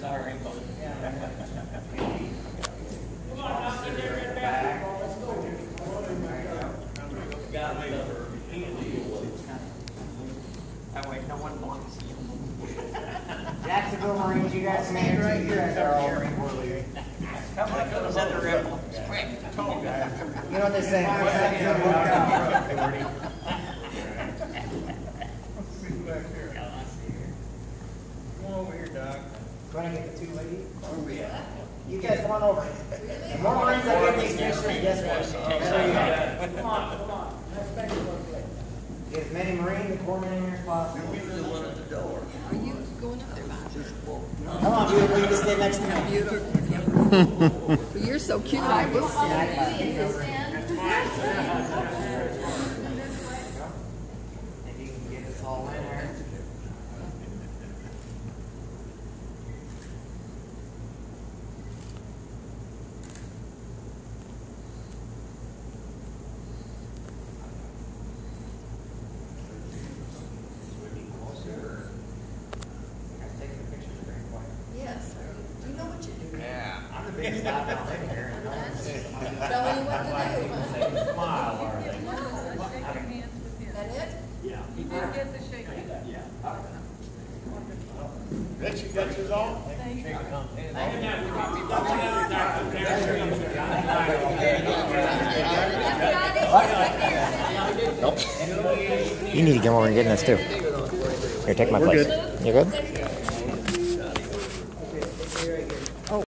there's our rainbow. Come on, now, sit there in basketball, let's go. Got me over. That way no one blocks you. Jacksonville Marines, you guys man right here. Come on, go to the rebel. Quick. You know what they say? one second, it'll work out. Come over here, Doc. Go ahead and get the two ladies. Oh, you guys come on over. The more Marines I get these missions, guess what? There you go. Come on, come on, let's make it look good. Get as many Marine and corpsmen in here as possible. Are you going up there, Bob? Come on, beautiful, you can stay next to me. Beautiful. You're so cute like this. If you can get us all in there. Yes. You know what you're doing. Yeah. I'm the biggest guy down here. Telling you what to do? Smile, they? That it? Yeah. get the shake hand. Rich, you got yours on? You need to come over and get in this too. Here, take my place. You good?